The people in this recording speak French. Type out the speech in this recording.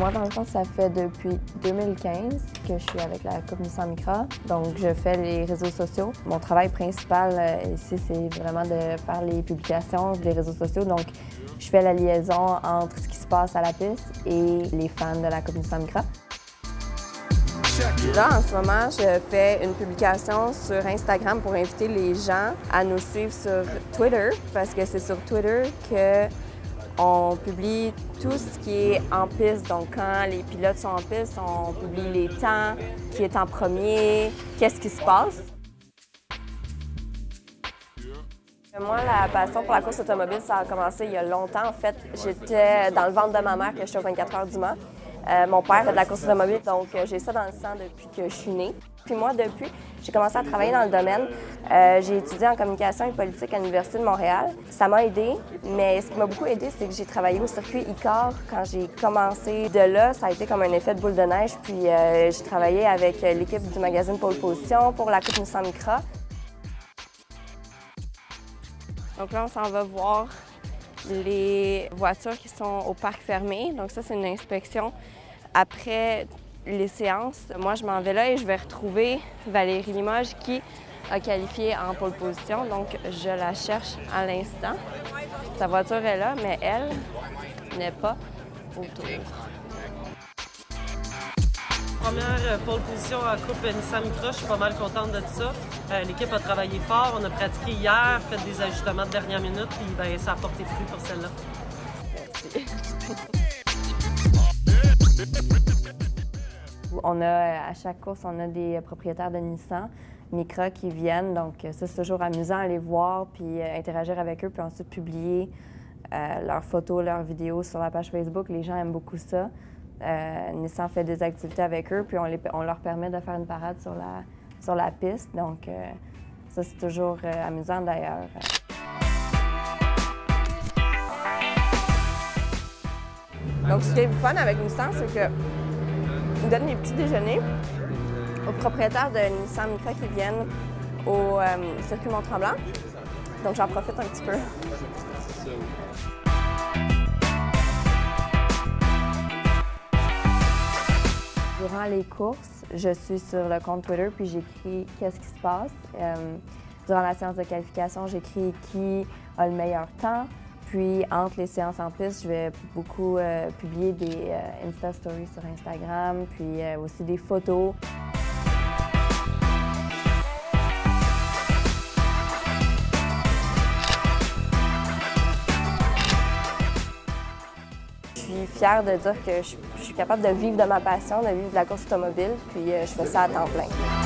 Moi, dans le fond, ça fait depuis 2015 que je suis avec la Coupe Nissan Micra. Donc, je fais les réseaux sociaux. Mon travail principal euh, ici, c'est vraiment de faire les publications des réseaux sociaux. Donc, je fais la liaison entre ce qui se passe à la piste et les fans de la Coupe Nissan Micra. Là, en ce moment, je fais une publication sur Instagram pour inviter les gens à nous suivre sur Twitter, parce que c'est sur Twitter que on publie tout ce qui est en piste. Donc, quand les pilotes sont en piste, on publie les temps, qui est en premier, qu'est-ce qui se passe. Moi, la passion pour la course automobile, ça a commencé il y a longtemps. En fait, j'étais dans le ventre de ma mère que j'étais aux 24 heures du Mans. Euh, mon père fait de la course automobile, donc euh, j'ai ça dans le sang depuis que je suis née. Puis moi, depuis, j'ai commencé à travailler dans le domaine. Euh, j'ai étudié en communication et politique à l'Université de Montréal. Ça m'a aidé, mais ce qui m'a beaucoup aidé, c'est que j'ai travaillé au circuit ICAR quand j'ai commencé. De là, ça a été comme un effet de boule de neige. Puis j'ai travaillé avec l'équipe du magazine Pole Position pour la Coupe Nissan Micra. Donc là, on s'en va voir les voitures qui sont au parc fermé. Donc ça, c'est une inspection après les séances. Moi, je m'en vais là et je vais retrouver Valérie Limoges qui a qualifié en pole position. Donc, je la cherche à l'instant. Sa voiture est là, mais elle n'est pas autour première euh, pole position en Coupe Nissan Micra. Je suis pas mal contente de ça. Euh, l'équipe a travaillé fort. On a pratiqué hier, fait des ajustements de dernière minute, puis ben, ça a porté fruit pour celle-là. On a, à chaque course, on a des propriétaires de Nissan Micra qui viennent. Donc, ça, c'est toujours amusant à les voir puis euh, interagir avec eux, puis ensuite publier leurs photos, leurs vidéos sur la page Facebook. Les gens aiment beaucoup ça. Euh, Nissan fait des activités avec eux, puis on, leur permet de faire une parade sur la, sur la piste. Donc, euh, ça, c'est toujours euh, amusant d'ailleurs. Donc, ce qui est fun avec Nissan, c'est qu'ils donnent des petits déjeuners aux propriétaires de Nissan Micra qui viennent au circuit Mont-Tremblant. Donc, j'en profite un petit peu. Durant les courses, je suis sur le compte Twitter puis j'écris qu'est-ce qui se passe. Euh, durant la séance de qualification, j'écris qui a le meilleur temps. Puis entre les séances en plus, je vais beaucoup euh, publier des euh, Insta Stories sur Instagram, puis aussi des photos. suis fière de dire que je, suis capable de vivre de ma passion, de vivre de la course automobile, puis euh, je fais ça à temps plein.